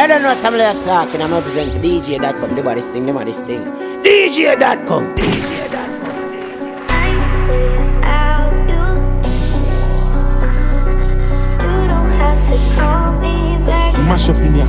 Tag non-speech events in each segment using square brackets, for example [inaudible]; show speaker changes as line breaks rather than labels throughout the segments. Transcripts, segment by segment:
I don't know what I'm like talking. I'm representing DJ.com. The body thing, the body thing. DJ.com. DJ.com.
Mash up in ya.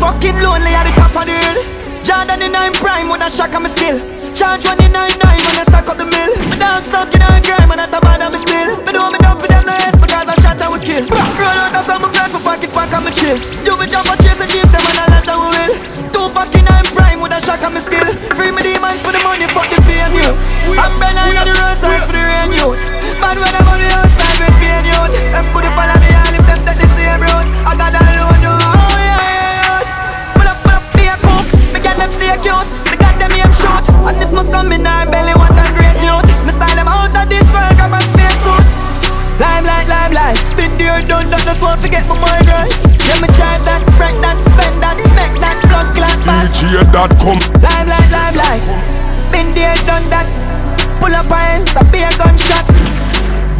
Fucking lonely at the top of the hill. Jordan in nine prime when I shock on my skill. Charge one in nine when I stack up the mill. My dog stuck in a grime and I top bad on me spill. But do me down for them no ass because I shot and we kill. Roll out that's how my for pocket pack and me chill. Do me jump and chase the jeeps and when I and we will. Two pack in nine prime with a shock on my skill. Free me demons for the money, fuck the fame you. I'm Brennan on the roadside for the rain you. Bad when I'm on the outside with pain you. Them could follow me and if them take the same road. I got that load you. Oh yeah, yeah, yeah. Pull up, pull up, be a cook. Me get them stay cute. Me got them aim short. And if me come in our belly, what a great youth. Me style them out of this world, got my space suit. Limelight, limelight. Been there, done that. Just won't forget my mind right. Let me drive that, break that, spend that, make that blood clot back.
DJ.com.
Limelight, limelight. Been there, done that. Pull up a ends, a be a gunshot.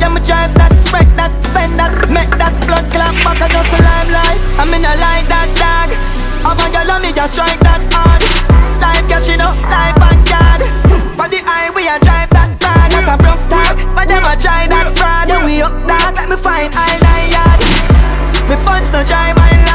Yeah, me drive that, break that, spend that, make that blood clot back. I just a limelight. I'm in a like that dog. I'm on your love me, just strike that hard. Life cashing up, life and card. For the highway, I drive that car. Not a broke tag, but them a try that fraud. Yeah, we up dog, let me find I nine yard. Me funds no drive my lad.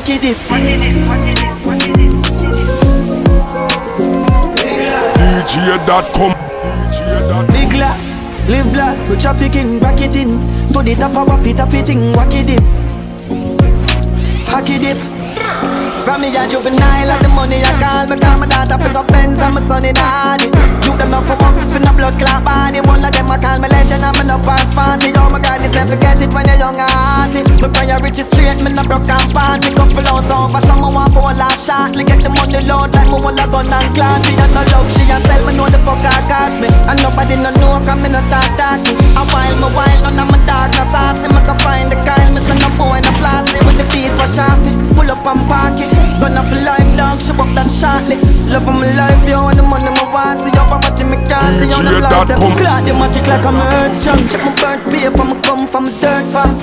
Wacky dip.
DJ.com.
Big la, live la, we trafficking, back it in. To the top of a fit, a fitting, wacky dip. Hacky dip. From me a juvenile, like the money I call me Call my daughter pick up Benz and my son in Hardy. You them not for up in a blood clot body. One of them I call me legend and me no pass party. Oh my God, this never get it when you're young and hearty. My priority straight, me no broke and party Couple hours over, someone want for a laugh shortly Get the money load like me want a gun and class. Me no love, she and sell me know the fuck I cost me. And nobody no know, cause me no talk talky A while, me while, none of my dog no saucy Me can find the Kyle, me say no boy no flossy With the piece wash off it, pull up and park it. Gonna for life, dog, she up that shortly Love of my life, yo, and the money my want See up, I'm me can't see on the life. Them
DJ.com.
glad they magic like I'm earth strong Check my burnt paper, me come from a dirt farm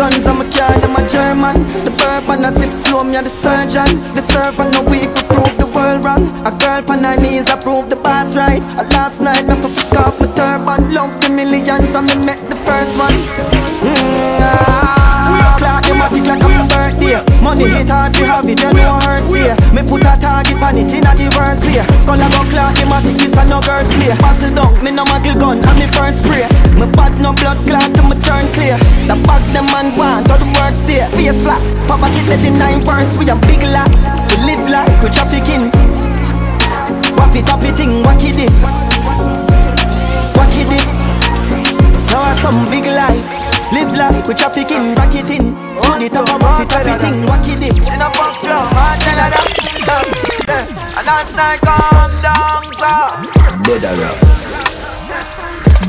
Guns on my car, them a German. The bourbon a sip slow, me a the surgeon. The servant no weak, we prove the world wrong. A girl on her knees, I prove the boss right. A last night, never fuck off my turban Love the millions, from me met the first one. Mm, ah. Clock them a tick like a birthday Money hit hard, we have it, you know hurt fear Me put a target on it in a diverse way. Skull a go clock, them a tick, this a no girl's play. Pass it down, me no muggle gun, and me first spray. Me bad no blood clot till me turn clear. The bag them man want, all the work stay. Face flat, poverty 39 verse We a big lot, we live like we trafficking Waffy tappy thing, wacky dip Wacky dip Now I some big life Live like we trafficking, rack it in To the top of tappy thing, wacky dip In a pop club, I tell her that And last night calm down, so
Dead a rock.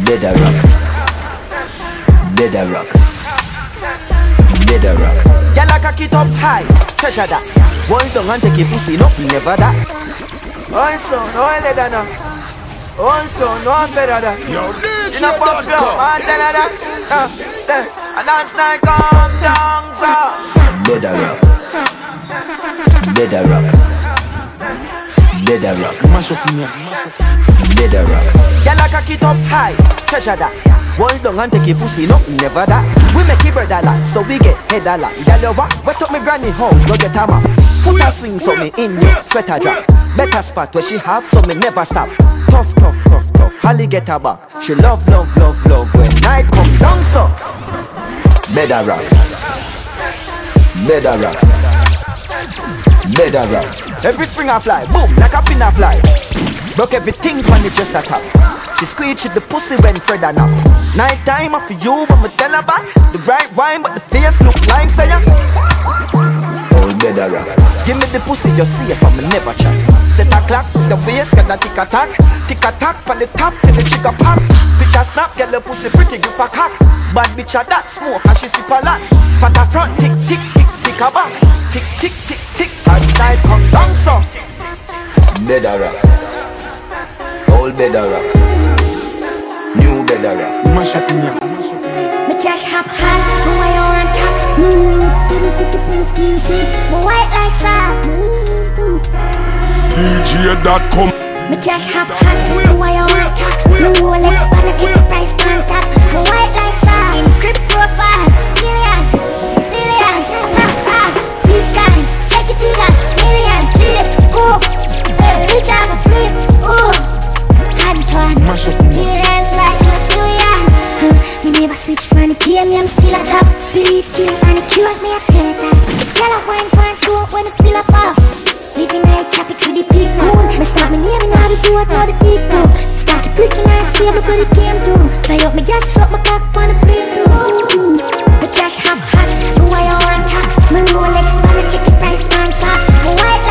Dead a rock. Dead a rock. Dead a rock.
Girl like a kit up high, treasure that Hold down and take your pussy, no, never that Oh son, no leather now Hold on, no feather that
Yo,
In a pop club, I tell her that [laughs] And last night calm down, so
Dead a rock. Dead a rock. Dead a rock.
Mash up in ya.
Dead a
like a kit up high, treasure that Hold down and take your pussy, no, never that We make it a lot, so we get head a lot you what? Wet up me granny house, go get a map Foot a swing, so me in you, sweat a drop Better spot where she have, so me never stop Tough, tough, tough, tough, Holly get her back She love, love, love, love when night come down so
a rock. A rock. A rock.
Every spring I fly, boom, like a pin I fly Broke everything when it just a top She squeeze the pussy when Fred and up Night time after you, when me tell her back The right wine, but the face look like say
Old Better rock.
Give me the pussy, you see if I'm never chat. Set a clock, the waist, get a tick a tack. Tick a tack from the top till the trigger pop. Bitch a snap, get the pussy pretty, grip a cock. Bad bitch a that smoke and she sip a lot. Fat a front, tick, tick, tick, tick a back. Tick, tick, tick, tick, as night come down so.
Better rock. Old better rock. New better rock.
Mash up in
Me cash hop hot, me wire on top. Mm-hmm. Me white like salt.
DJ.com.
Me cash hop hot, me wire on top. Me Rolex on the cheap price on top. Me white like salt. Encrypt profile, millions, Antoine, millions like New York. Huh, Me never switch from the game, me I'm still a chop. Believe you and the cure me a tell that. I wine for two when the fill up off. Living like traffic to the peak moon Me start me name and how to do it, now the moon Start to freaking and save me good it came through Fly up my gas, suck my cock on the too The cash hot hot, me wire on top Me Rolex on the chicken price on top Me white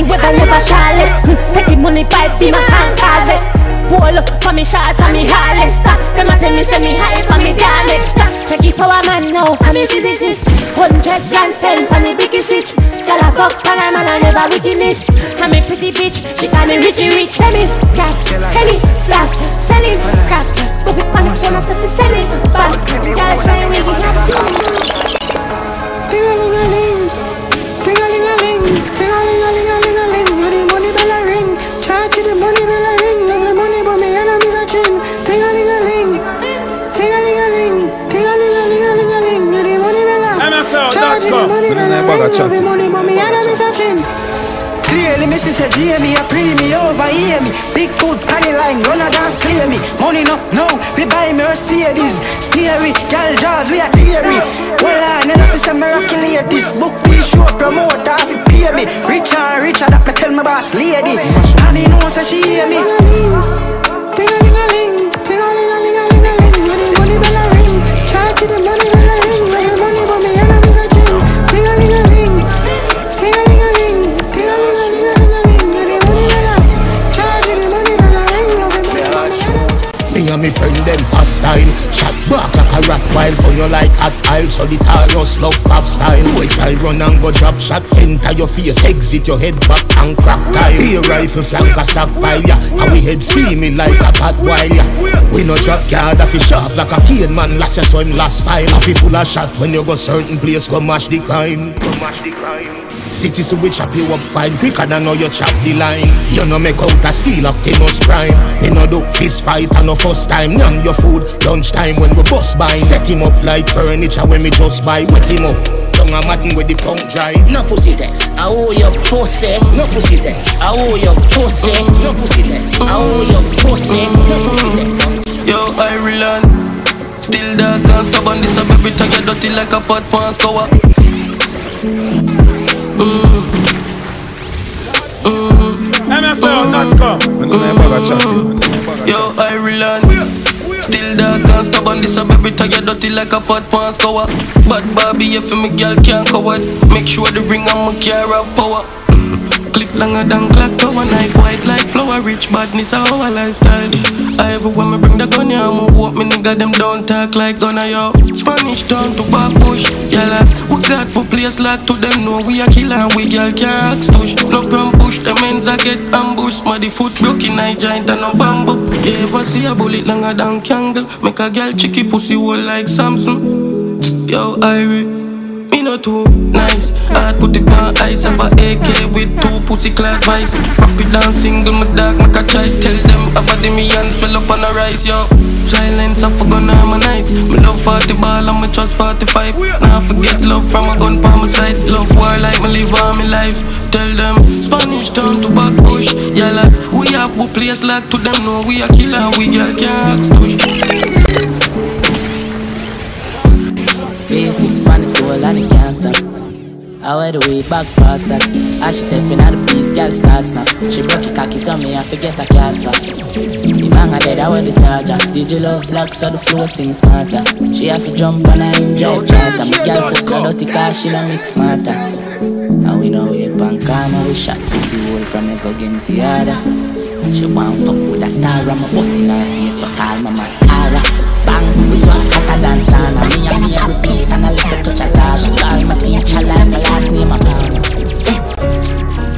a
on the weather never Charlotte hmm. Take the money pipe be my hand carpet Pull up for me shots and me stop Them a tell me say me hype and me extra Check it power man now I'm a physicist. Hundred grand spent on the biggest switch. Girl a buck I'm a never wickedness I'm a pretty bitch She call me Richie Rich. Tell me cat Henny Black Selling Crap Put it on the phone I said to sell it. Back Girl say we have two
charge to the money bell a ring. Love the money, but me enemies a chin.
Clearly, me sister Jamie, a pre me over hear me. Big foot panny line, run a down clear me. Money no, no, we buy Mercedes. Steery, gal jaws, we a theory. Well, I never see some miraculous. This book we show promote, half it pay me. Rich and richer, that me tell my boss lady. I mean, no, so she hear me.
Ting-a-ling, ting-a-ling-a-ling-a-ling-a-ling. Where the money bell a ring, charge to the money
and me friend them hostile. Chat back like a rat while On you like hot aisle So the Taurus love pop style. Boy try run and go drop shot? Enter your face Exit your head back and crack tile. Be a rifle flank a stockpile ya And we head steaming like a pot while ya We no drop card If sharp like a cane man. Last year so him last file. He full of shot When you go certain place Go mash the crime. Go mash the crime City so we chop you up fine quicker than how you chop the line. You no make out a steal up Thanos prime. Me no do fist fight and no first time. None your food lunchtime when we bust by. Set him up like furniture when me just buy. Wet him up. Tongue a matting with the punk dry. No pussy text. I owe your pussy. No pussy text. I owe your pussy. Uh, no pussy text. I owe your pussy. Uh, no pussy text.
Yo, Ireland Still dark and stubborn This a baby tag you dirty like a pot pan scour Yo, Ireland Still dark and stubborn This a baby tag you dirty like a pot pan scour Bad Barbie if me girl can't coward Make sure the ring on my car have power Clip longer than clock tower night. White like flower rich badness a our lifestyle. I ever when me bring the gun yeah I'ma walk me nigga them don't talk like gunna yo. Spanish town to back push Yalas we got for place like to them know we a killer and we girl can't ask No gram push them ends I get ambush Smaddy foot broken eye giant and no bamboo. You ever see a bullet longer than candle Make a girl cheeky pussy hole like Samson. Yo Irie no too nice. I put it on ice, have a AK with two pussy clad vice. Rock it down single, my dog, make a choice. Tell them about the me and swell up on the rise, yo. Silence, I forgot harmonize. Me love 40 ball and me just 45. Now forget love from a gun by my side. Love war like me live all my life. Tell them Spanish town to back push. Yeah, lads, we have we place like to them. No, we are killer, we girl can't.
Basic Spanish, do a lot of can't stop. I wear the way back past that. As she stepping out the piece, girl starts now. She broke the cocky, so me I forget the cast back. The bang dead, I wear the charger. Did you love black, so the flow sing smarter. She have to jump on her enjoy charter. My girl fuck her dirty car, she don't mix smarter. And we know wait pan corner, we shot pussy hole from me go against the other. She want fuck with a star, I'm a boss in her face, so call my mascara. Bang, we swap hotter than sauna. Me and me every piece and a little touch of Zara. Call my teacher like my last name, I'm
Yeah,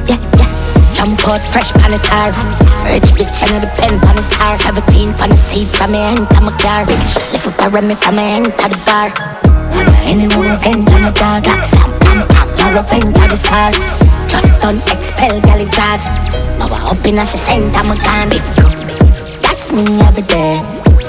yeah, yeah. Jump out fresh pan. Rich bitch, I know the pen pan star. 17 pan the seat from me enter my car. Rich, lift up around me from me enter the bar. Anyone revenge on my dog. Like slam, pam, pam, no revenge on the star. Trust don't expel galley jazz. Now I up in a she center my gun. That's me every day.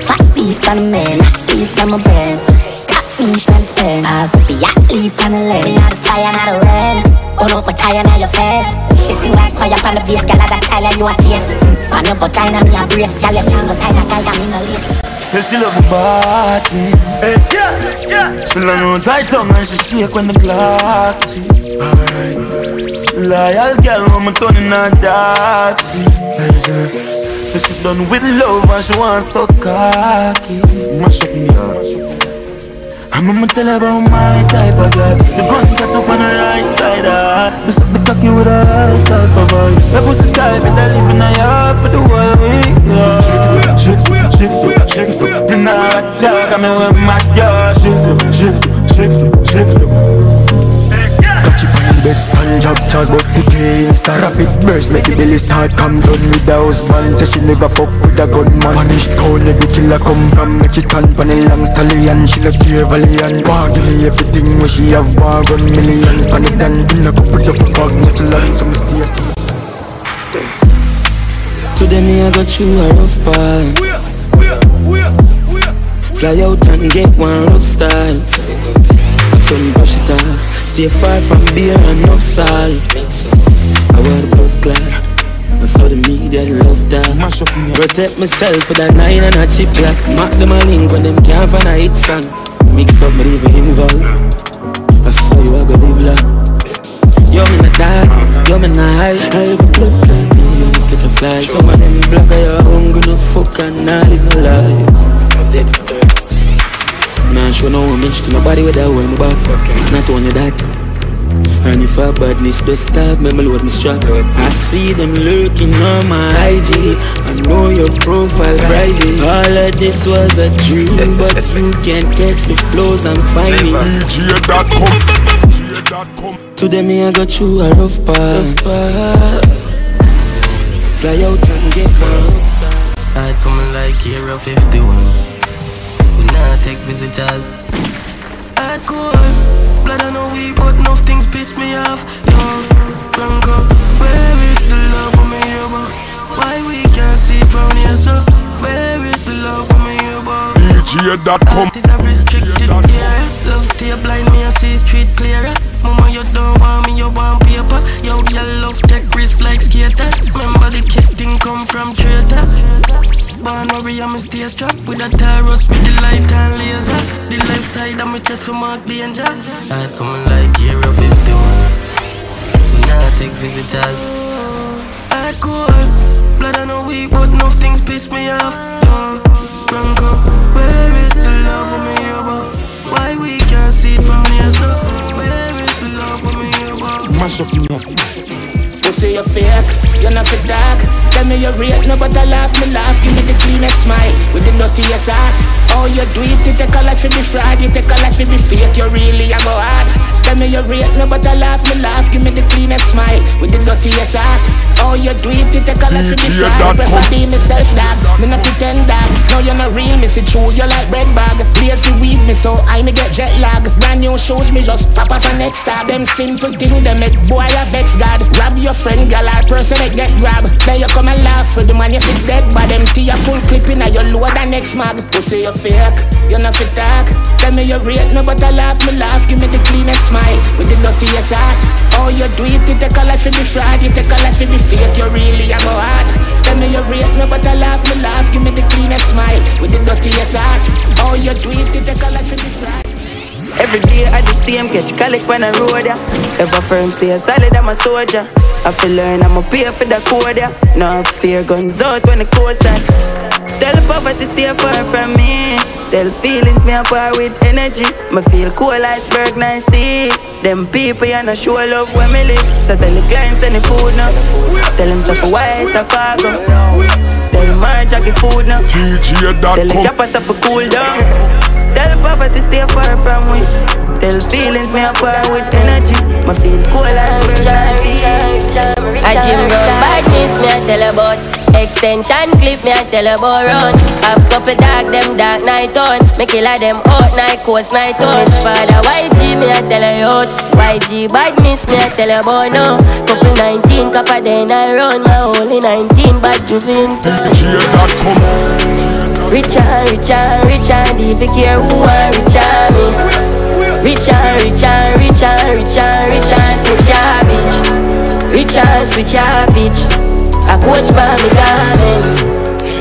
Fat beast on the man, beast on my brain. Got me, not spend. I'll be at leap on the lane. Not the fire, not the rain. Oh no, but tie on your face. She sing like fire on the bass, girl, as a child, and you a taste. On your vagina, me a brace, girl, you can't go tie that guy, I'm in a lace.
Say she love the body. Hey, yeah, yeah. She love no tight tongue and she shake when the clock tick. Alright. Loyal girl, when me turning her dark. Hey, say. So she done with love and she want so cocky Mash up me heart I'm gonna tell her about my type of girl. The gun got up on the right side ah. of her up the cocky with a right type of vibe The pussy type and I live in a yard for the whole week yeah. Shit, shit, shit In a hot jog, I'm with my girl. Shit, shit, shit, shit bed sponge up charge Bust the key insta rapid burst Make the belly start come down with the husband Say she never fuck with a gunman Punish town every killer come from Make she stand pan a long stallion She not care valiant. Wah give me everything when she have war Run millions pan it down In a couple of a bag Much long so me stay
Today me I got you a rough part. Fly out and get one rough style. Sun brush it off Stay far from beer and no salt. I wear the clot I saw the media love that. Protect myself with a nine and a chip black. Mark them a link when them can't find a hit song. Mix up but even involve I saw you I go live like Yo me not dark, yo me not high. I have a blood clot, you me catch a fly. Some of them black are hungry no fuck and not live no life homage to nobody with that hold back. Not only that And if a badness does start, me load me strap. I see them lurking on my IG I know your profile private All of this was a dream But you can't catch the flows I'm finding. Today me I got you a rough part Fly out and get one
I come like Area 51 not take visitors. I cool, blood I know we, but enough things piss me off. Yo, Bronco, where is the love for me, yo, Why we can't see from here, so where is the love for me, yo,
DJ.com
Artists are restricted, yeah Love stay blind, me I see street clearer. Mama, you don't want me, you want paper. Yo, girl love take risks like skaters. Remember the kiss thing come from traitor Born worry, I'm stay strapped with a Taurus with the light and laser. The left side of my chest for mark danger. I come like Area 51. We not take visitors. I cool, blood I know weak, but enough things piss me off. Yo, Bronco, where is the love for me, Why we can't see it from here, so? Where is the love for me,
Mash up
you say you're fake, you're not for dark. Tell me you're real, no but I laugh, me laugh. Give me the cleanest smile, with the dirtiest heart. Oh, you do it, you take a lot for be fraud. You take a lot for be fake, you really a go hard. Tell me you're real, no but I laugh, me laugh. Give me the cleanest smile, with the dirtiest heart. Oh, you do it, you take a lot for be fraud. Prefer be myself, dog, me not pretend, dog. No, you're not real, me see true, you like bread bag. Lazy weed, me So I me get jet lag. Brand new shoes, me just pop off a next star. Them simple thing, they make boy a vex God. Grab your friend, gal, or person that get grab. Then you come and laugh for the man you fit dead. But them to your full clip in your lower than next mag. Pussy you fake, you not fit talk. Tell me you rate me, but I laugh, me laugh. Give me the cleanest smile with the dirtiest heart. Oh, you do it, you take a life for the fraud, you take a life for the fake. You really a go hard. Tell me you rate me, but I laugh, me laugh. Give me the cleanest smile with the dirtiest heart. Oh, you do it, you take a life for the fraud.
Every day I the same, catch collect when I road ya. Ever firm, stay solid, I'm a soldier. I feel learn, I'ma pay for the code ya. No fear, guns out when the coast at. Tell poverty stay far from me. Tell feelings me apart with energy. Me feel cool iceberg nice see. Them people you not show love when me live. So tell the clients any food now. Tell them stuff white a fago. Tell them march I give food now. Tell the stuff for cool down. Tell poverty stay far from we. Tell feelings me apart with energy. Me feel cool iceberg nice see.
A gym run badness, me I tell about. Extension clip, me I tell about run. Have couple dark, them dark night on. Me killer them out, night coast, night on. Miss father YG, me I tell you out. YG badness, me I tell you about now. Couple 19, copper then I run. My only 19, bad juvin Richer, richer, richer If you care who are richer me. Richer, richer, richer, richer, richer Switch your bitch Richer, switch your bitch I coach for me garments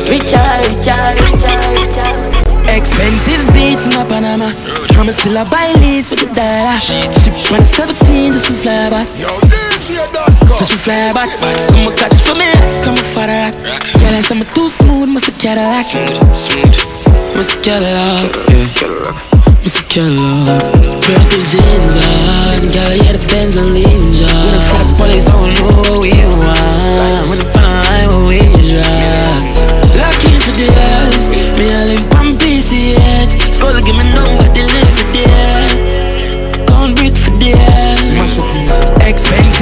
Richer, richer, richer, richer
Expensive beats in a Panama. I'm still a buy leads with the dollar. Ship on the 17 just to fly back. Just to fly back. Come a catch for me, come a father rock. Girl, I'm too smooth, must a Cadillac. Must a Cadillac, yeah. Must a Cadillac. Purple jeans on, girl, yeah, the Benz and leaves on. When the fuck police, don't know oh, what we want. When the pan, what oh, we drive. Locking for the eyes, me I live on PCH. Skull give me number, they live for there. Can't breathe for there. Expensive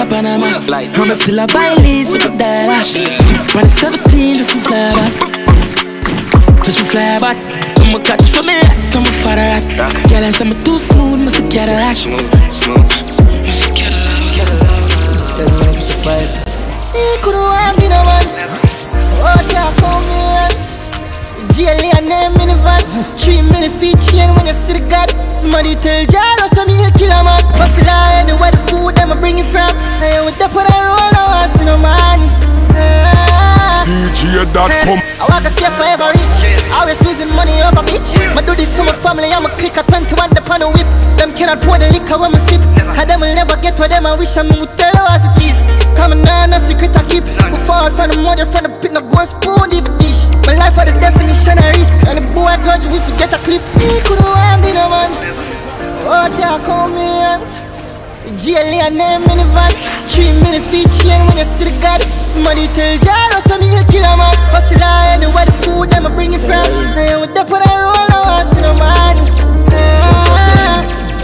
a Panama. I'm still a buy leads with the dollar. Ship on the 17 just to fly back. Just to fly back. Come a catch for me, come a father rat. Girl, I say I'm too smooth, must a Cadillac. Must a Cadillac.
minutes to five. He couldn't want me no man. Oh, yeah, come here. GLA and name in the van. Three million feet chain when you see the god. Somebody tell Jaro, some me a killer man. Hustle anywhere the food them I bring it from. I am with the put I roll, I want see no. Ah.
DJ.com.
I walk a step forever rich. Always losing money over bitch. Ma do this for my family, I'm a click a 21 the pan whip. Them cannot pour the liquor when me sip. Cause them will never get what them I wish I me would tell her as it is. On, nah, no secret I keep. Before I find the mother from the pit, no go spoon dish. My life are the definition of risk. And the boy grudge we forget a clip. He couldn't want me no man. Oh, come millions. GLA and name in the van. Three million feet chain when you see the god. Somebody tell Jaro, some me a killer man. Hustle anywhere the food them I bring it from. I am with the put I roll, I want see no man.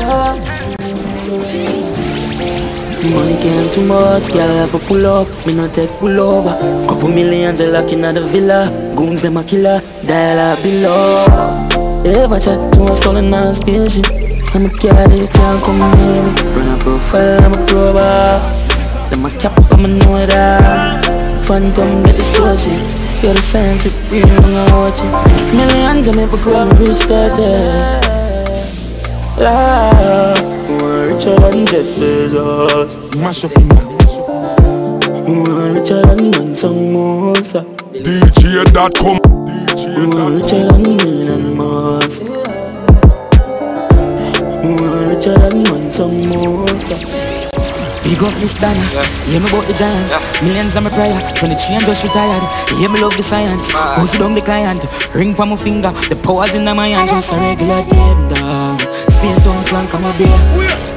Ah.
Money can't too much, girl have a pull up, me not take pull over. Couple millions I lock in at the villa, goons them a killer, dial up below. Ever chat to us calling on spaceship? I'm a cat, you can't come near me. Run a profile, I'm a prober. Them a cap, I'ma know that. Phantom get the source, you're the science, if we don't watch it. Millions of me before I reach 30. Love, richer than Jeff Bezos.
Mash up.
More richer than Mansa Musa.
DJ.com.
More richer than Elon Musk. More richer than Mansa Musa. Big up Miss Donna, hear me about the giant. Millions of my prayer, when the chain just retired Hear me love the science, goes down the client. Ring pa my finger, the powers in my hand Just a regular day dog. Spain town flank on my beer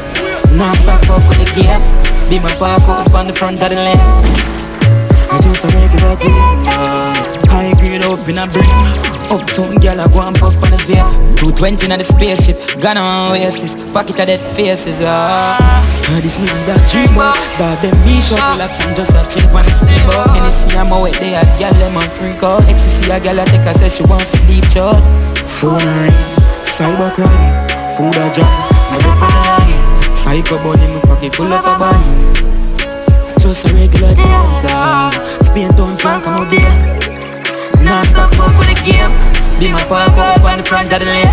Nah stop fuck with the game Be my park up on the front of the lane I just a regular dog High grade up in a brain Uptown girl, I go and puff on the vape. 220 in the spaceship, on oasis. Pocket of dead faces, ah. Heard this me that dream up That them me shot. Relax and just a chill on the speed up Any see I'm away there, a girl them on freak out. Ecstasy, a girl I take her say she want for deep shot. Phone ring
Cybercrime, food a drop, my up on the line. Psycho bunny, my pocket full of a bun. Just a regular town dog. Spain town Frank, I'm a beer. Nah stop fuck with the game. Be my park up on the front of the lane.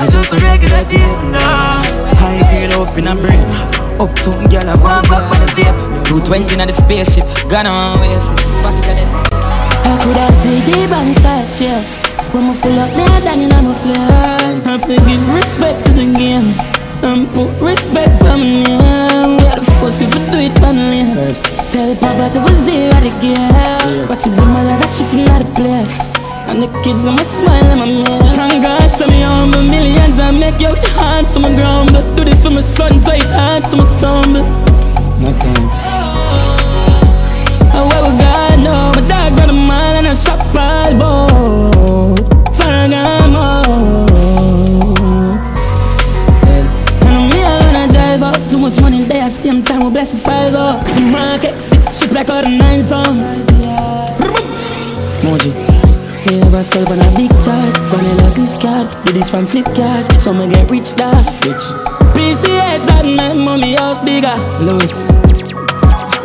I just a regular day, nah. High grade up in a brain. Up to girl, I want back on the vape. 220 in the spaceship, gone on Oasis. Back again.
I could have take the bank search, yes. When we pull up, me a down in my place. Have to give respect to the game and put respect on me. We the first if we do it finally. Tell Papa to was there at the game, but you bring my lad that you from another place. And the kids, I'm a smile, I'm a man. Thank God, some me on my millions. I make you with hands from my ground. But do this for my son, so it hard to my stumble.
Nothing.
Oh, where we got no, my dog got a mile and a shop all boat. Much money there, same time we bless the up. The market sick, ship like all the nine song.
Moji.
Me have a skull on a big tart, vanilla gift card. Do this from Flipkart, so me get rich dad.
Bitch.
PCH that make mommy house bigger.
Lewis.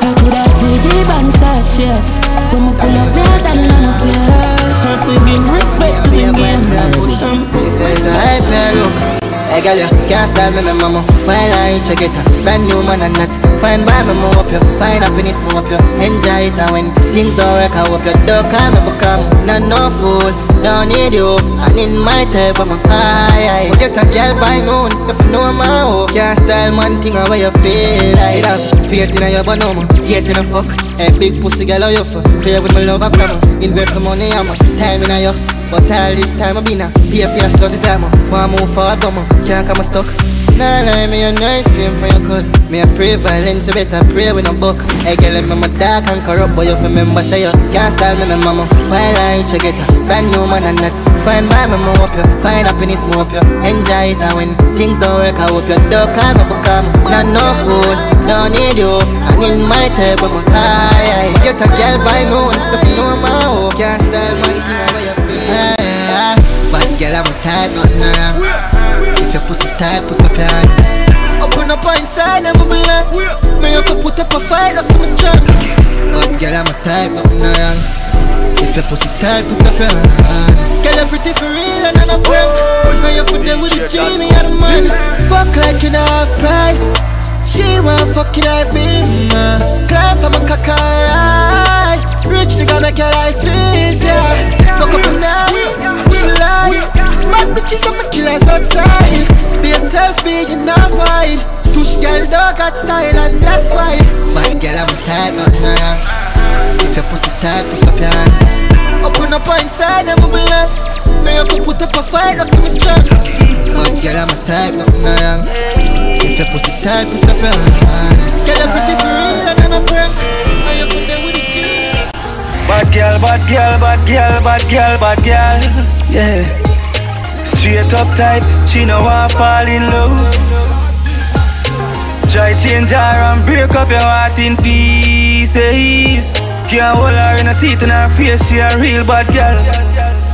I could have take the van search, yes. When we pull up, me a down in my place. Have to give respect to the game.
She says, I fair look. Hey girl, you can't style me, my mama. Why I ain't check it? Brand new man and nuts. Fine by me, move up you. Find happiness, move up you. Enjoy it, and when things don't work, I hope you don't call me become not no fool. Don't need you. And in my type, I'm a high. Get a girl by noon. If you know my hope, can't style man thing how you feel like that. Faith in your banana, hate in a fuck. Hey, big pussy girl, how you for? Play with my love, I'm Invest some money, I'm a time in your. But all this time I've been a Pay for your sluts, it's like me uh. Want move forward, but me uh. can't come stuck. Nah, lie, me a nice same for your cut Me a pray violence, you better pray with no book. Hey, girl, I'm a dark and corrupt But you remember, say you can't style me, my mama. While I check it Brand new man and nuts? Fine by me, move up you Find happiness, move up you Enjoy it, and when things don't work I hope you don't call me become Not no fool, don't need you And in my type, I'm a Get a girl by noon If you know my hope Can't style man, you feel yeah, Bad girl, I'm type, nothing wrong If your pussy tight, put up your hand Open up inside, I'm a black have to put up a fight, look me strong. Bad girl, I'm a type, nothing wrong If your pussy tight, put up your hand Girl, I'm pretty for real and I'm a prank Me have to deal with the and the man. Fuck like you know pride. She want fucking like me, man Climb on my cock alright. Rich nigga make your life easier Fuck up a night, we lie. Mad bitches and my killers outside. Be yourself, be you not fine Tush girl dog got style and that's why. Bad girl I'm tight, nothing wrong If your pussy tight, put up your hand. Open up inside, I'm a Me have to put up a fight, look me strong Bad girl I'm a type, nothing wrong If your pussy tight, put up your hand. Girl I'm pretty for real and I'm a prank. I have to
Bad girl, bad girl, bad girl, bad girl, bad girl. Yeah. Straight up tight, she no want fall in love. Try change her and break up your heart in pieces. Can't hold her in a seat in her face, she a real bad girl.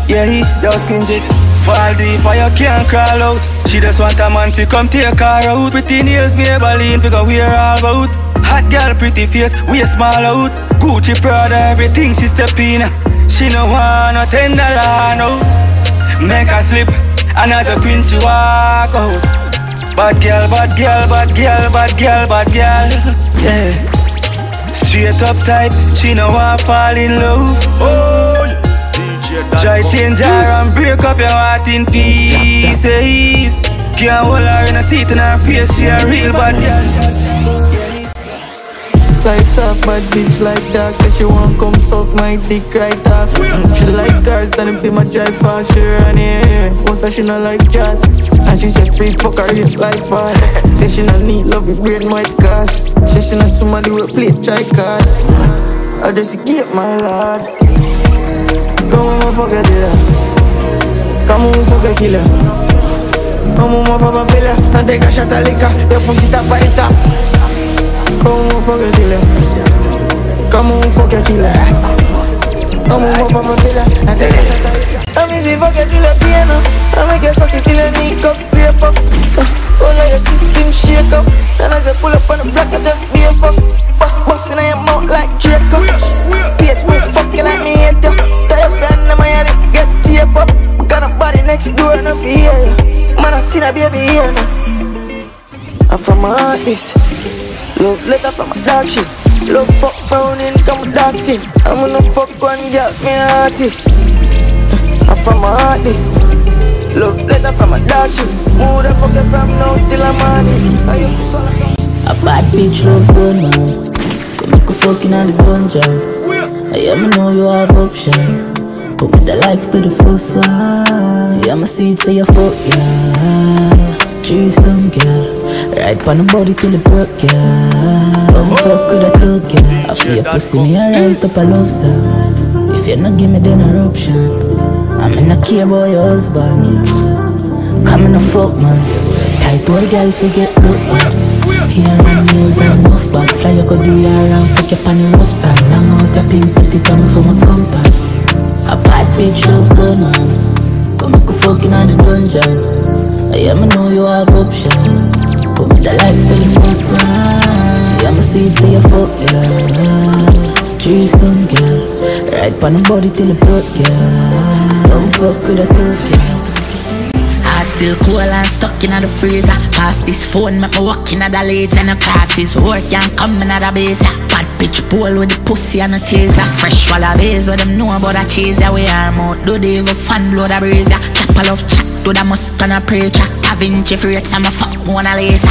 Yeah, he just skinny. Fall deep or you can't crawl out. She just want a man to come take her out. Pretty nails, Maybelline, we're all out. Hot girl, pretty face, waist small out. Gucci, Prada, everything she step in. She no want no ten dollar, no. Make her slip, another queen she walk out. Bad girl, bad girl, bad girl, bad girl, bad girl. Yeah. Straight up tight, she no want fall in love. Oh, Try change her and break up your heart in pieces. Can't hold her in a seat in her face, she a real bad girl.
Lights up, bad bitch like dog Say she want come suck my dick right off. She like cars and be my drive fast She run here, also she not like jazz. And she said free fuck her hip like fun Say she not need love, it brain might cost Say she not somebody will play try cards I just get my lord. Come on, motherfucker, dealer. Come on, motherfucker, killer. Come on, motherfucker, filler And take a shot of liquor. Your pussy tap by the top Come on, fuck un fucking dealer. Como un fucking killer. Como un fucking killer. I'm easy fucking dealer piano. I make a girl fucking dealer. Need coffee, clear pop. All of your system shake up. And as I pull up on the block, I just be a fuck. Bustin' in your mouth like Draco. Bitch, me fucking like me hater. Tie up and I'm a yard, get tape up. Got a body next door, no fear. Man, I see that baby here. I'm from my heart, this. Love letter from a dark shit. Love fuck brown in come dark skin. I'm gonna fuck one girl, me artist. I'm from heart, this. Love letter from a dark shit. Move the fucker from now till I'm so
A bad bitch love gun man Come make a fucking on the gun job I am know you have option But me the like for the first one Yeah, my seed say you fuck yeah Trees some girl Right pan the body till it broke yeah Come fuck with a thug yeah I feel your pussy me a right up a love song. If you not give me then a option I'm in a care about your husband. Come in a fuck man. Tight a girl forget look man here on news and enough bad Fly you go do your around Fuck your pan the rough sand. Long out your pink it on for my compound A bad bitch love gun man. Come make a fucking on the dungeon. I am know you have option Put me the light for the first one Yeah, me see it say you fuck yeah. Trees some girl Right pan the body till it broke yeah. Don't fuck with a turkey Heart still cold and stuck in the freezer. Pass this phone, make me walk in the leads And the classes work and come in the base Bad bitch pool with the pussy and the taser Fresh walla base what them know about the cheese Yeah, we are out, do they go fan blow the breeze Yeah, cap a love chat, do the must on a preacher Da Vinci freaks, I'm a fuck one a laser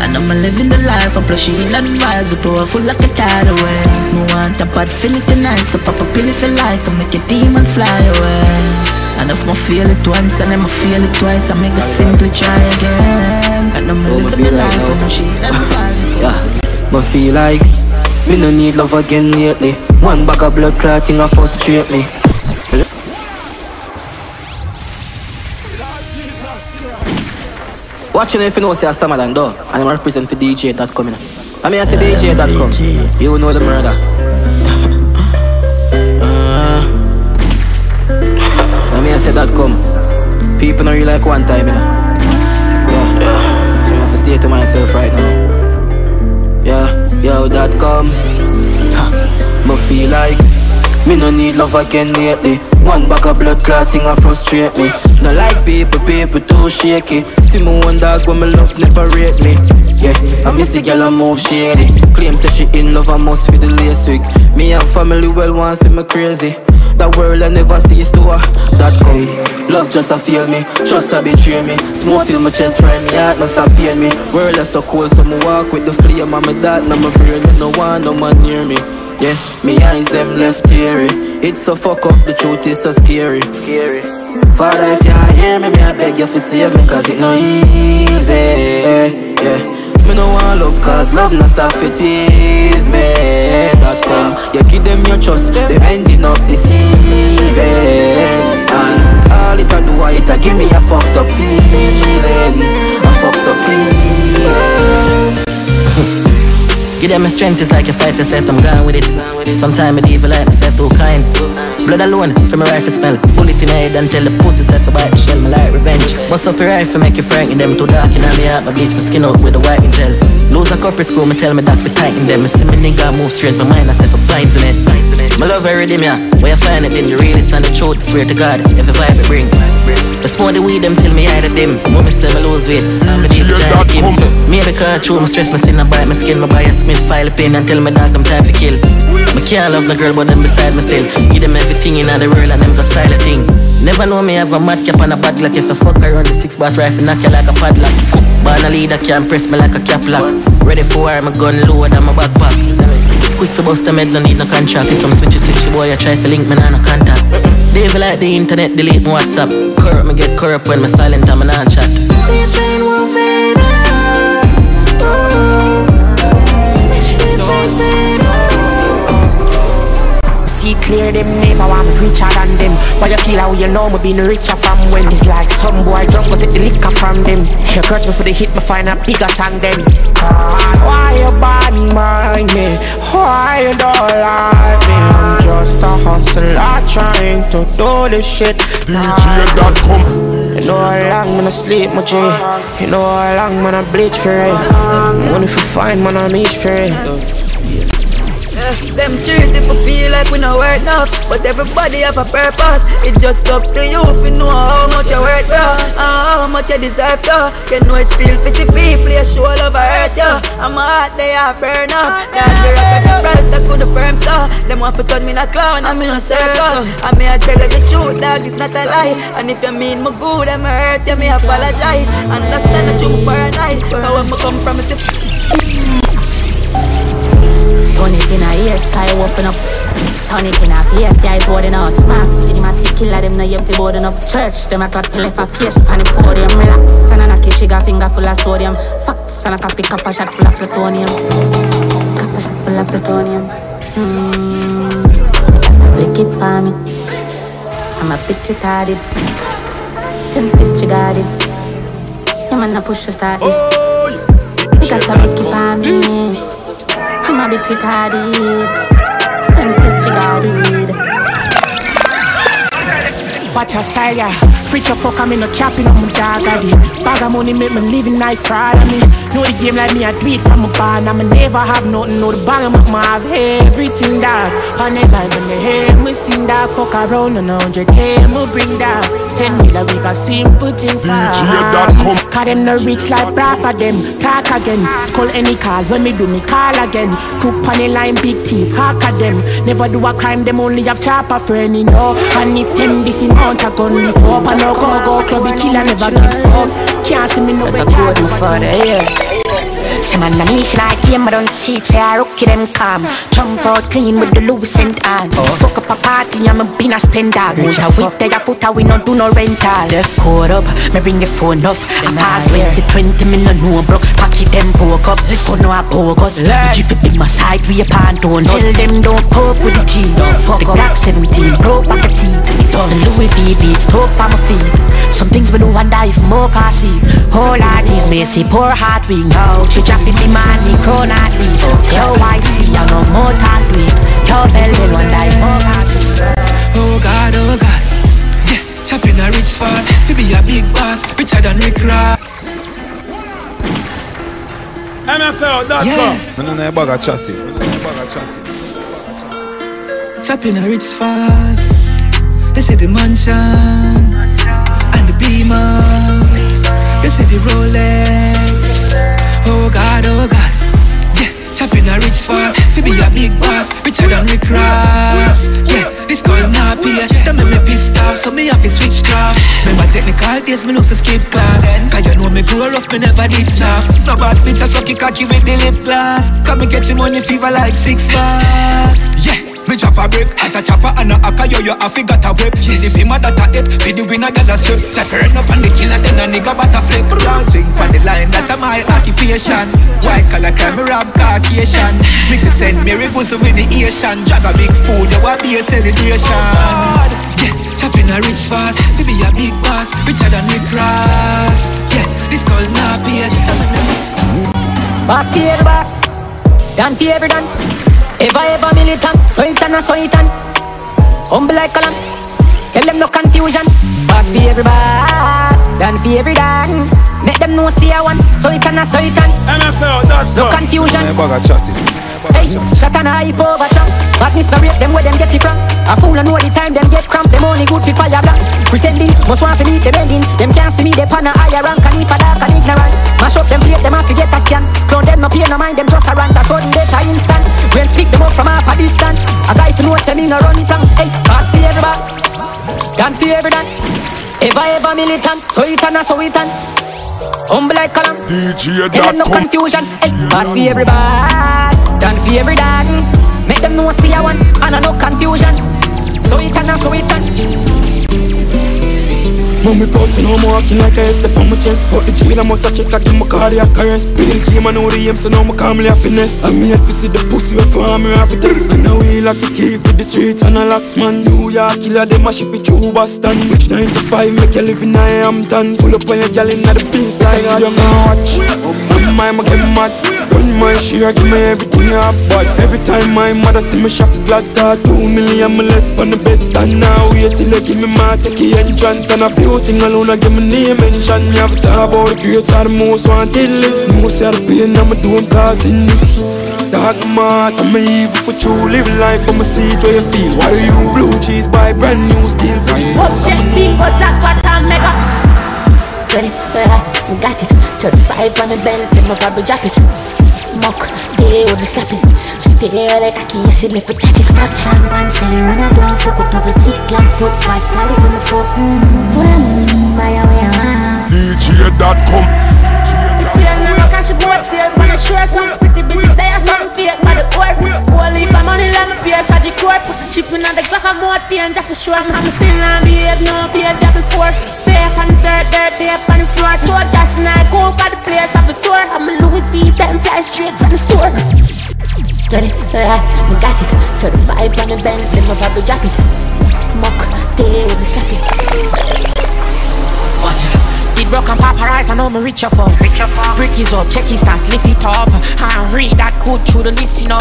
and I'm living the life, I'm plushy in the vibes With powerful like a tidal wave Me want a bad feeling tonight So pop a pill if you like And make your demons fly away And if I feel it once and then I feel it twice I make it simply try again And I'm
Oh, me
living the life,
now.
I'm in the vibe [laughs]
Yeah, me feel like me no need love again lately. One bag of blood clotting a frustrate me. Watching if you know say I stammer than though, and I'm represent for DJ.com. You know. I mean I say DJ.com. You know the murder. [laughs] uh, I mean I say come. People don't really like one time, you know. Me no need love again lately. One bag of blood clotting a frustrate me. No like people, people too shaky. Still me one dog when me love never rate me. Yeah, I miss the girl I move shady. Claim say she in love, I must feel the lace week. Me and family well want see me crazy. That world I never cease to her. That come. Love just a feel me, trust a betray me. Smoke till my chest fry me, heart not stop pain me. World is so cold, so me walk with the flame of my dad. Now my brain, no want no man near me. Yeah, me eyes them left teary. It's so fuck up, the truth is so scary. Father, if you hear me, me I beg you to save me, cause it no easy. Yeah, me no want love, cause love not stop it tease me. That come, you give them your trust, they ending up deceiving. And all it a do, it a give me a fucked up feeling, a fucked up feeling.
Give them my strength, it's like a fight yourself, I'm gone with it. Sometimes I evil like myself too kind. Blood alone, from my rifle smell. Bullet in head and tell the pussy self about the shell, my like revenge. Bust up your rifle, make you frighten them. Too dark in me heart, my bleach my skin out with a whitening gel. Lose a couple school, me tell me that for tighten them. Me see me nigga move straight, my mind I self a blind to it. My love I redeem ya. Where you find it, then you really stand the truth, swear to God, every vibe it bring. The smoke the weed them tell me hide at them. Mommy say me lose weight, I'm a deep to give. Me because true, me stress, me sin, I bite my skin, my buy a Smith, file a pin and tell me dog I'm time to kill. Me can't love no girl, but them beside me still. Give them everything in the world and them go style a thing. Never know me have a mad cap and a bad luck. If I fuck around the six bars rifle, knock you like a padlock. Born a leader can't press me like a cap lock. Ready for war, my gun lower than my backpack. Quick for bust a med, no need no contract. See some switchy switchy boy, I try to link me, nah no contact. Devil like the internet, delete my WhatsApp. Corrupt me get corrupt when me silent and me non chat.
See clear them name, I want me richer than them. Why you feel how you know me been richer from when? It's like some boy drunk but take the liquor from them. You catch me for the hit, me find a bigger then. God, why you bad mind me? Why you don't like me? I'm just a hustler trying to do this shit.
DJ.com.
You hear that rum? You know how long man I sleep, my G. You know how long man I bleach for it. Money for fine, man I reach for it.
Them treat if we feel like we no worth enough. But everybody have a purpose. It's just up to you if you know how much you worth, bro. How much you deserve, though. You know it feel for see people, you show love I hurt you. I'm a heart, they are burn up. That's the rock the price, that could the firm star. Them want to turn me in a clown, I'm in a circus. I may I tell you the truth, dog, it's not a lie. And if you mean me good, I'm hurt you, me apologize. Understand that you're paranoid. Cause where me come from, is
Turn it in a ear, sky open up. Turn it in a face, yeah, I boarding out. Max, with my killer, them know you fi boarding up. Church, them a clap left a face, pan the podium. Relax, and I knock it, trigger finger full of sodium. Fox, and I can pick up a shot full of plutonium. Cup a shot full of plutonium. Mmm, lick it for me. I'm a bit retarded. Since disregarded. Yeah, man, I push to start this. You got to lick it for me. I'm a bit retarded. Sense disregarded.
Watch her style, yeah. Preacher fuck, I'm in a capping on my dog, did. Bag of money make me living nice fraud on me. Know the game like me, I do it from a barn. I'ma never have nothing, know the bag of my have everything, dog. On the line, when they hear me sing, dog. Fuck around on a hundred K, me bring dog. Ten mil a week, a simple thing for
DJ Dotcom.
Cause them no rich like bra for them. Talk again, skull any call, when me do me call again. Crook on the line, big thief, hack at them. Never do a crime, them only have chopper friend, you know. And if them this amount a gun me up and no go go club the killer never give up. Can't see me no way.
good, my father, yeah.
Say man, I need like him, I don't see it, say I rock them calm. Jump out clean with the lucent on Fuck up a party, I'm a bin a spender Move a they a foot, we no do no rental. Left code up, me bring your phone up. I can't wait the 20 me no know broke. Pocket them poke up, listen no a bogus. The jiffy be my side, we a pan don't Tell them don't cope with the G. Fuck the Glock 17, broke back a T. Done Louis V beats, top on my feet. Some things we and die if more can see. Whole heart is messy, poor heart we know She drop in the money, crown at me Yo, I see, I no more talk to it Yo, bell, they one die more can see
Oh God, oh God. Yeah, chopping a rich fast. To be a big boss, richer than Rick Ross.
MSL.com.
Yeah.
No, no, no, bag of chatty.
Chopping a rich fast. They say the mansion and the beamer. They say the Rolex. Oh God, oh God. Yeah, chopping a rich fast. To be a big boss, richer than Rick Ross. Yeah, this girl not pay. That make me pissed off, so me have to switch craft. Remember technical days, me no so skip class. Cause you know me grow rough, me never did soft. No bad bitch, I suck cocky with the lip gloss. Come and get your money fever like six bars. Yeah. Me a break As a chopper and a hacker Yo, yo, I figure a whip. See the of that a hit For the winner, dollar strip. Check her up on the killer Then a nigga but a flip. Down swing for the line That's my occupation. White collar crime Me rob Caucasian. Mix it send me reverse with the Asian. Jagger big food You want be a celebration. Yeah, chopping a rich fast To be a big boss Richer than Rick Ross Yeah, this girl not paid
Boss be every boss, done for every done. Ever ever militant, so it and a so it and. Humble like a lamb, tell them no confusion. Boss be every boss, done for every done. Make them know see I want, so it and a so it and. No confusion.
No, no, bag of chatty.
Hey, shot and a hype over trap Badness no rate them where them get it from A fool and know the time them get cramp Them only good for fire black Pretending, must want to meet the bending. Them can't see me, they pan a higher rank. And if a dark and ignorant Mash up them plate, them have to get a scan. Clown them no pay no mind, them just a rant. A sudden data instant. When speak them up from half a distance. A guy to know say me no run from. Hey, pass for every boss. Gun for every done. Ever ever militant. So it and so it and. Humble like column Tell them no confusion. Hey, pass for every boss. Done for every dog Make them know see I want. And I no confusion So it and so it and
Mommy proud to know I'm walking like I step on my chest. Got the jail, I must have check, I give my cardiac arrest. Play the game, I know the aim, so now me calmly have finesse I'm here to see the pussy with for me have it test. And now we like the key for the streets and a locks man. New York killer, them a ship it through Boston. Which 9 to 5 make you live in I am done. Full up on your gal in the beast like I don't watch. I'm my ma get mad. Run my share, give me everything have But every time my mother see me shop glad that Two million me left on the bed stand. Now Wait till you give me my the entrance. And a few thing alone I give me name mention. Me have to talk about the greats are the most wanted list. Most of the pain I'm doing causing this. Dark my heart, I'm evil for true Live life, I'ma see it where you feel. Why you blue cheese buy brand new steel for you
Objective, but jackpot and mega. Ready, yeah, we got it. 35 on the belt, in my rubber jacket mock They will be slapping She there like Aki I should
Stop Fuck up tick Put body on the floor a moon by a way
around DJ Dotcom If you don't Say I'm gonna show some pretty bitches fake By the court. Whole heap of money Let me pay So the court Put the chip in on the Glock I'm more danger for sure I'm still not behave No pay devil for Stay on the dirt Dirt Stay on the floor. Tour gas and I go for the place of the tour I'm a Louis V Them fly straight from the store. Ready, yeah, we got it. Uh, 35 on the bend, then my rubber jacket Mock, they will be slapping
Watch out. Broke and paparazzi, I know me your phone. Brick is up, check his stats, lift it up. And read that good through the listener.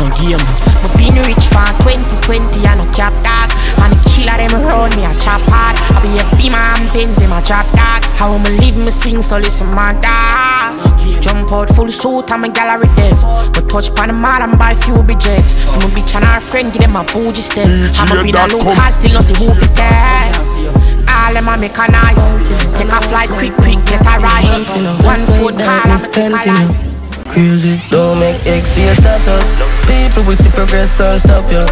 No game. But being rich for 2020, I no cap that. And the killer them around me, I chop hard. I be a beamer and pins, them a drop that. How I'ma live me sing, so listen, my dog. Jump out full suit, I'm a gallery there. But touch pan the mall and buy few budgets. From a bitch and her friend, give them a bougie step. I'ma be the look hard, still no see who fit there. All them a mechanized. Take a flight quick, quick, get a ride. One foot car, I'm a
Crazy. Don't make X your status. People will see progress and stop you.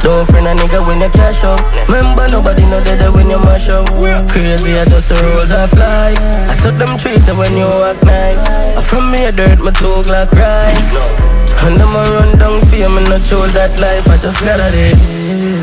Don't friend a nigga when you cash up. Remember nobody know that when you mash up. Crazy, I just the rolls I fly. I saw them treat when you walk nice. I from me a dirt, my two Glock rise. And them a run down fear, me not show that life. I just gotta live.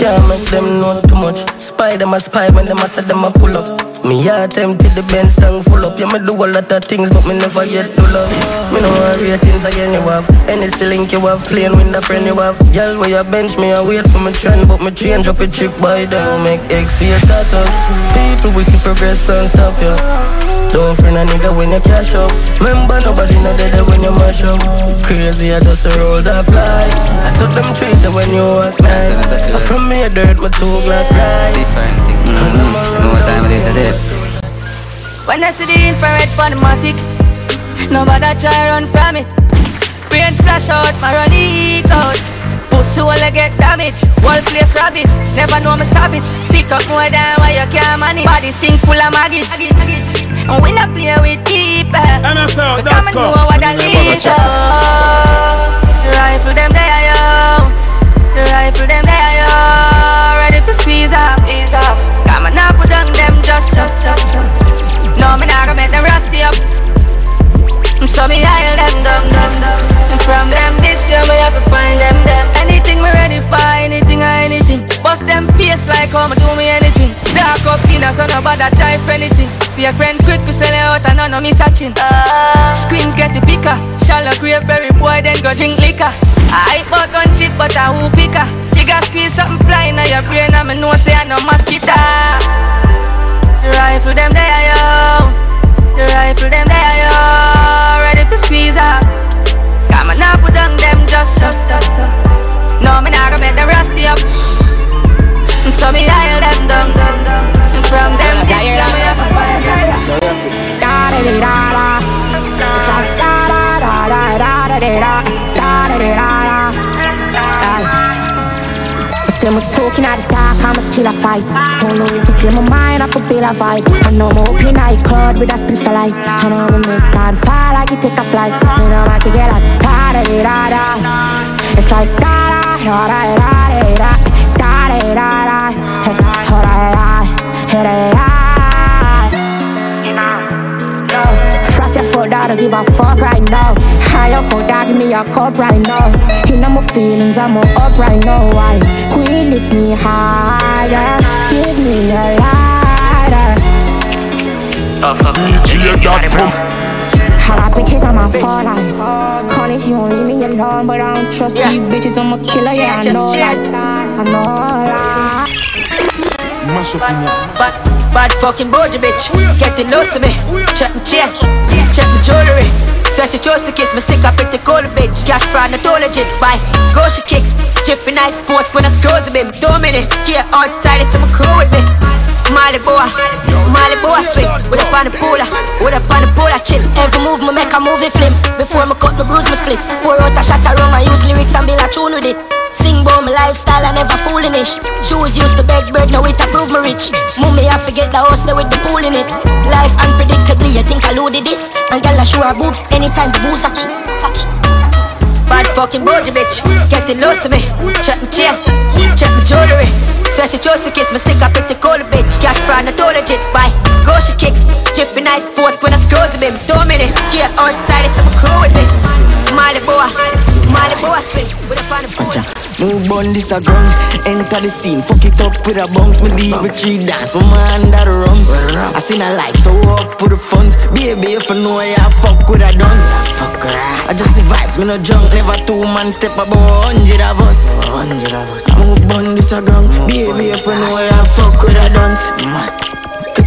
Can't make them know too much. Spy them a spy when them a say them a pull up. Me heart tempted the Benz tongue full up. Yeah, me do a lot of things, but me never get to love. Me no want ratings again you have. Any link you have, playing with a friend you have. Girl, where you bench me, I wait for me trend, but me change up a chick by them. Make X your status. People will see progress and stop you. Don't friend a nigga when you cash up. Remember nobody know that when you mash up. Crazy, I just the rolls I fly. I saw them treat you when you walk nice. I from me a dirt, my two black right.
Different thing. Mm. What time it is today?
When I see the infrared pneumatic, nobody try run from it. Brain splash out, my run leak out. Pussy wanna get damaged, whole place rabbit. Never know me savage. Pick up more than what you can manage. Body stink full of baggage. And we not play with people.
MSL,
We come and know what I need. The rifle them there, yo. The rifle them there, yo. Ready to squeeze up, ease up. Come on, now put down them just up, up, up. No, me not gonna make them rusty up. So me dial them down, down, down. And from them this year we have to find them, them. Anything me ready for, anything or anything. Bust them face like how me do me anything. Dark up in a son of bother try for anything. Be a friend quick to sell out and none of me searching. Screens get the picker. Shallow grave berry boy then go drink liquor. I bought gun chip but I who picker. Jigga squeeze something flying on your brain and me know say I no mosquito. Rifle them there yo. Rifle them there yo. Ready to squeeze up. Come on now put down them just up. No me not gonna make
Say me talking at the dark, I'm still a fight. Don't know if to clear my mind, I could feel a vibe. I know my open eye card with a split for light. I know the mix can fire like it take a flight. You know I can get like da da da da. It's like da da da da da da da da da da. Da da da da da da. Don't give a fuck right now. High up for that, give me a cup right now. You know my feelings, I'm all up right now. Why? We lift me higher, give me a lighter.
DJ Dotcom
Hot bitches on my phone, like Honey, she won't leave me alone, but I don't trust these bitches. I'm a killer, yeah, I know, like I know, like.
Mash up in
Bad, bad fucking boja bitch. Oh, Getting close to me. Oh, check my chain, check my jewelry. So she chose to kiss me, stick up with the cold bitch. Cash fraud, not all legit. Bye. Go she kicks. Jiffy nice sport when I close a bit. Minutes. Here outside, it's some crew with me. Molly boy, Molly boy, sweet.
With up on the polar, with up on the polar chip. Every move me make a movie film. Before me cut the bruise me split. Pour out a shot around, I use lyrics and build a tune with it. About my lifestyle, I never fooling it. Shoes used to beg bread, now it approve me rich. Mummy, I forget the house there with the pool in it. Life unpredictably, I think I loaded this? And girl, I show her boobs anytime the booze are Bad fucking bougie bitch, get getting low to me. Check my chain, check my jewelry. So she chose to kiss me, stick up pretty cold bitch. Cash fraud, not all legit. Bye. Go she kicks, Jiffy nice sport when I with him. Two minutes, get outside, it's some crew with me. Molly boy, Molly boy, swing with a fan of
Move on this a ground, enter the scene, fuck it up with a bounce. Me leave with three dance, my man that rum. I seen a life, so up for the funds. Baby, if I know ya, fuck with a dance. Fuck with her. I just the vibes, me no junk, never two man step above hundred of us. Hundred of us. Move on this a ground, baby, if I know ya, fuck with a dance.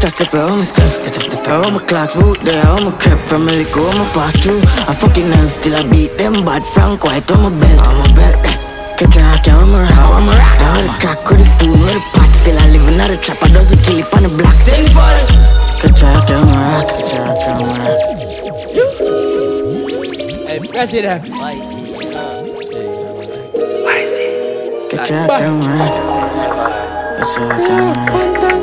Get a step my step, get a step out, my clocks, boot there, I'm a crep from a liquor, I'm a pass through. I fucking hell, still I beat them bad Frank White on my belt, on my belt. Get your rock, I'm a rock, I'm a rock. Hold the cock with a spoon, with a pot, still I live another trap, I doesn't kill it on the block. Sing for it. Your I'm a rock, your rock, I'm a rock.
Hey, President.
Your rock, I'm a rock. Your rock, I'm a rock.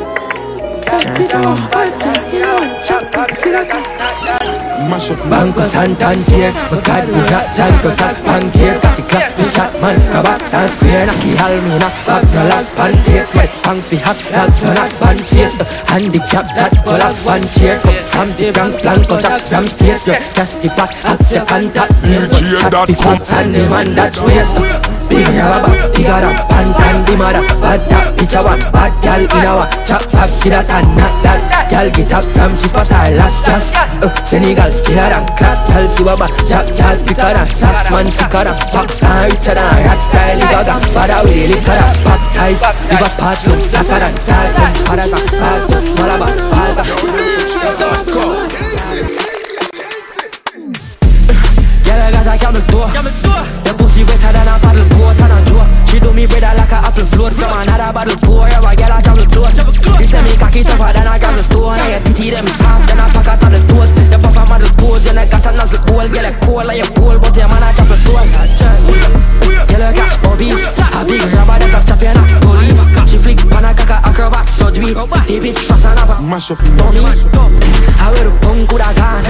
Mash up Banco Santander God, we got Janko Tax Pancakes Got the clock, the shot man A box and square Naki Halmina Back no last pancakes My pang fi hot Lads so not panchase Handicap that's collapse One chair Come from the Bronx Blanco Jack From states Yo, cash the pot Hot second top Neil but chat the fox And the man that's waste Big rubber, big rubber, pantan di mara Bad tap, bitch a one, bad gal in a one Chop tap, see that and not that Gal get up from she spot her last cash uh, Senegal skiller and clap Gal see baba, chop jazz quicker than Sax man sicker than Fox and richer than Rat style gaga, bada with liquor and Baptize, live a patch look Blacker than Tyson, harder than Balto Smaller but Balta Girl, I got a camel toe Your pussy wetter than a paddle boat and a joke She do me better like a apple float. From another bottle pour Yeah, a girl a travel close She say me cocky tougher than a gravel stone And your titty them soft Then I pack out on the toes You pop a model pose Then I got a nozzle hole Girl, a cool like your pole But your man a chop a soul Girl, a cash obese A big rubber that a chop you not police She flick pan a caca acrobat. Surgery The bitch fast and up a
Mash up
dummy I wear the punk with a gun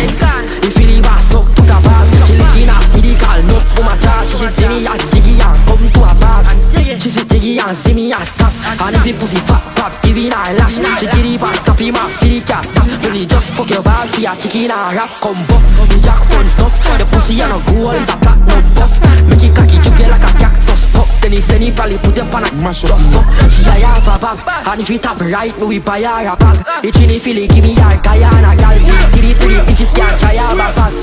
If you leave a suck to the vase Off medical nuts for my charge She see me a jiggy and come to a pass She see jiggy and see me a stop. And if the pussy fat pop, give it a lash. She get it back, copy my city cat Really just fuck your balls for your chicken and rap combo. The jack fun stuff The pussy and a goal is a platinum buff. Make it cocky juggle like a cactus Then he send it probably put them on a just up She a half a bab And if it tap right, me we buy her a bag. It's in the Philly, give me her Guyana gal. Kitty pretty bitches can't try her back back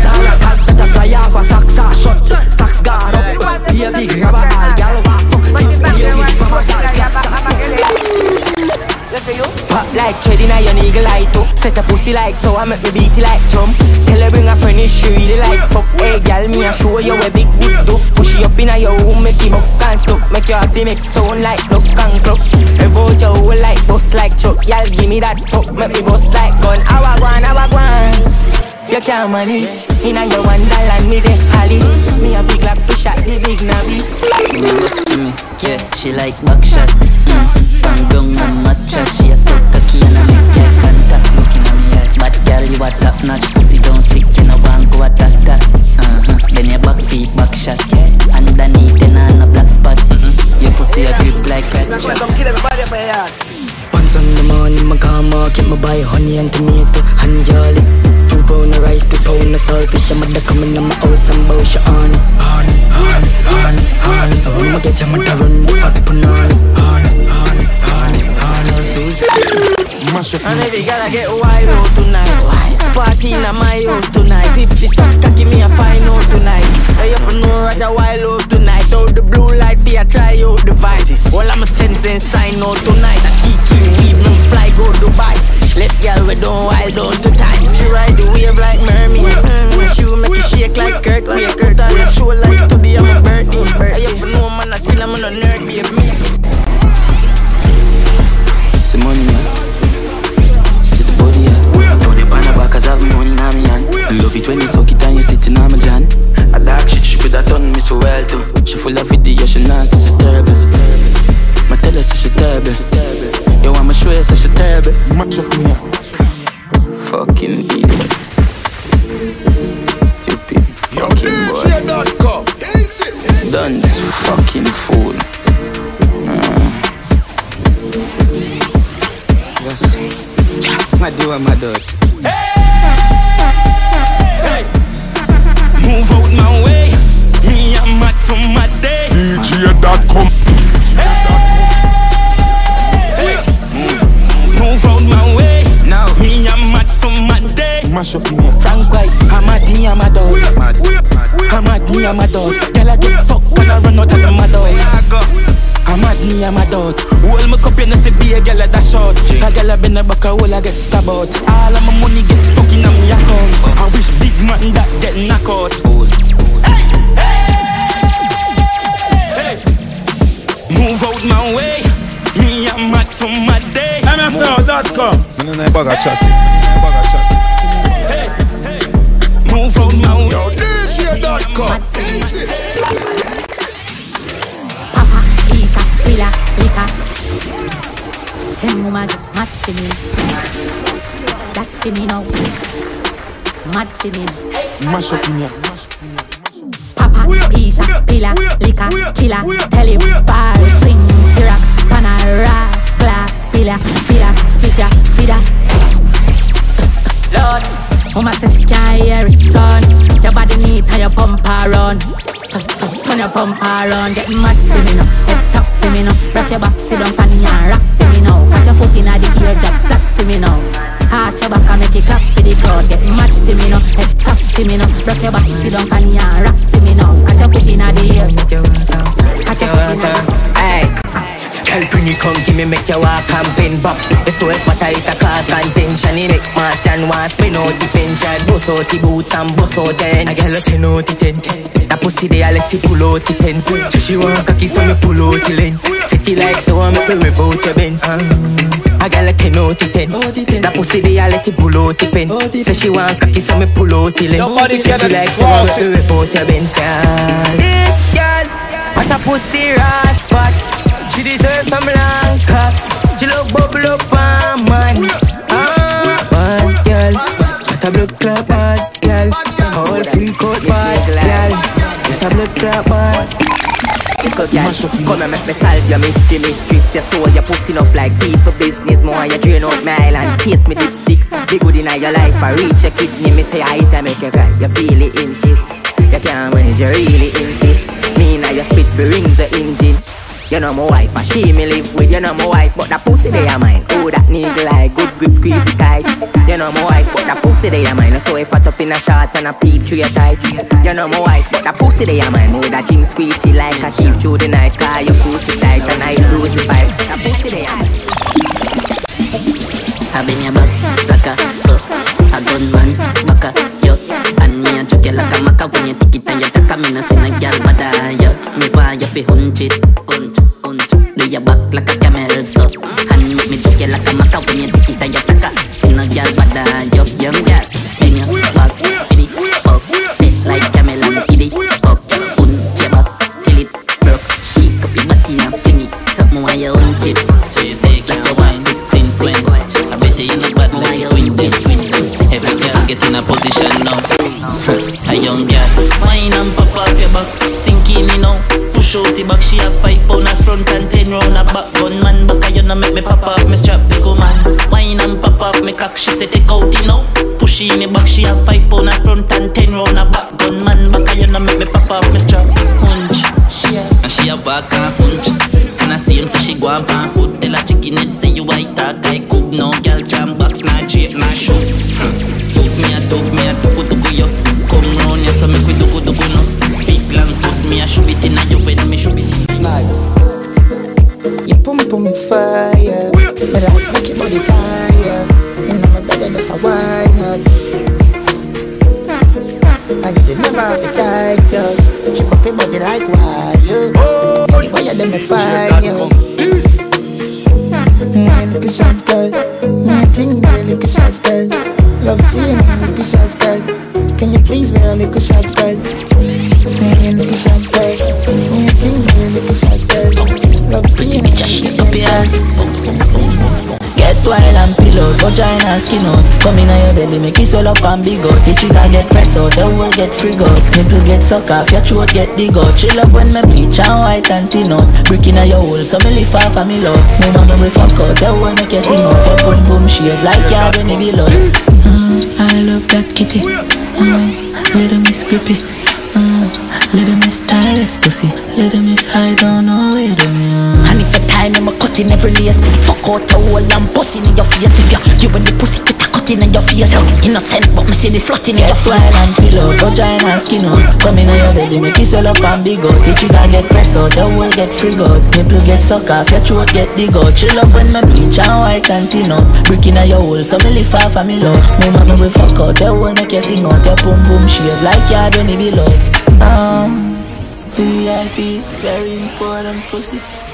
Zara gal, that a fly off a socks a shot Stacks gone up. Be a big rubber ball gal Walk fuck six be a big ball
Pop like tread in a your nigga like too Set a pussy like so I make me beat it like drum. Tell her bring a friend if she really like fuck. Hey gal me a show you a big dick do It up in a your room make it up and stuck Make your happy make sound like duck and cluck Revolt your whole like bust like chuck Y'all give me that fuck make me bust like gun Awa gwan, awa gwan you can't manage In a your one dollar me the Alice Me a big like fish at the big navi
me, yeah, she like back shot. Mm. Bang down my matcha, she a so cocky and I make eye contact. Looking at me like bad girl, you a top notch. Pussy down sick, you know want go attack that. Huh. Then your back feet back shot, yeah. Underneath and on a black spot. Mm-mm. Your pussy a grip like red trap.
Once on the morning, my car market, my buy honey and tomato, and jolly. Two pound of rice, two pound of saltfish, I'm mother coming on my house and bow she on it. Honey, honey, honey, honey. I wanna get your mother run the fat punani. Honey, honey, honey, honey. Susie.
And every girl I get wild out tonight Party in my house tonight If she suck cocky me a find out tonight I up know Roger wild out tonight Out the blue light for try out devices All I'ma sense then sign out tonight I keep weed me fly go Dubai Let's girl we don't wild out to time She ride the wave like mermaid mm, Shoe make it shake like Kurt Baker And the show like today I'm a birthday I up know man I seen I'm on a nerd
See money. man
Yes. My do my dog.
Move out my way. Me and Max on my day.
DJ Dotcom.
Move out my way. Now me and Max on my day.
Mash up in.
Frank White, I'm at me, I'm a dog. I'm at me, I'm a dog. Me, I'm a dog. Hold my cup, you know, see be a girl at that short. A girl I been a back a hole, I get stabbed out. All of my money get fucking on me account. I wish big man that get knocked out.
Move out my way. Me and Max on my day.
MSL.com. Me no bag a chatting. Bag a chatting.
Move out my way.
Yo,
DJ Dotcom. Easy. Him woman, mad for me. That for me now. Mad for me.
Mash up in here.
Papa, pizza, pila, liquor, killer. Tell him, bar, sing, syrup, pana, ras, clap, pila, pila, speaker, feeder. Lord, Mama says she can't hear it, son. Your body neat and your pumper run. Turn, turn your pumper. Get mad for me now. Head top for me now. Rock your back, sit down pan and rock for me now. Catch your foot inna the ear, drop flat for me now. Arch your back and make it clap for the crowd. Get mad for me now. Head top for me now. Rock your back, sit down pan and rock for me now. Catch your foot inna the ear. Catch your foot inna the
Hey. Girl, bring it come, give me make you walk and bend back. It's so if what I it a cause contention It make March and want spin out the pension Bust out the boots and bust out then A girl a ten out the ten That pussy they a let it pull out the pen. So she want cocky so me pull out the lane Set it like so I make me rev out your Benz. Uh. A girl a ten out the ten That pussy they a let it pull out the pen. So she want cocky so me pull out the lane
Nobody can
it like so I make me rev out your Benz girl. This girl, what a pussy ras fat she deserves some long cock. She look bubble up on man. Ah, bad girl. What a blood clot bad girl. Whole free coat bad girl. It's a blood clot bad. Girl, come and make me solve your mystery, mistress. You saw your pussy enough like people business. More you drain out my island, taste me dipstick. Be good in your life, I reach your kidney. Me say I to make you cry, you feel it inches. You can't manage, you really insist. Me now you spit for rings the engine. You know my wife, and she me live with. You know my wife, but that pussy they are mine. Oh, that nigga like good grip, squeeze tight. You know my wife, but that pussy they are mine. So if I top in a shorts and a peep through your tight. You know my wife, but that pussy they are mine. Oh, that gym squeegee like a chief through the night. Car you coochie tight and I crucify. That pussy they are mine.
I been your back like a so A gunman, baka, yo And me a you like a maca When you take it and you take a see no girl but I, yo Me want you fi hunch it, hunch
Chip up your body like wire. Body wire them a fire. My little shots girl. My thing my little shots girl. Love seeing my little shots girl. Can you please wear a little shots girl? My little shots girl. My thing my little shots girl. Love seeing my little shots girl.
Get wild and pillow, vagina
skin out. Come in your belly, make it swell up and big out. The trigger get press out, the whole get free out. Nipple get suck off, your throat get dig out. She love when me bleach and white and thin out. Brick in your hole, so me lift off of me love. No man me fuck out, the whole make you sing out. Your boom boom shave like yard when you be low.
Mm, I love that kitty. Mm, little miss grippy. Mm, little miss tireless pussy. Little miss high down no way to me.
And if a time I'm a cut in every lace Fuck out the whole and bust in your face If you you when the pussy get cut in your face. Innocent but me see the slut in your face.
Wild
and pillow, vagina and skin out Come in your belly, make it swell up and big out The trigger get press out, the whole get free out Nipple get suck off, your throat get dig out She love when me bleach and white and thin out Brick in your hole, so me lift off of me love. Me we fuck out, the whole make you sing out Your boom boom shave like yard when you be low um, VIP, very important pussy.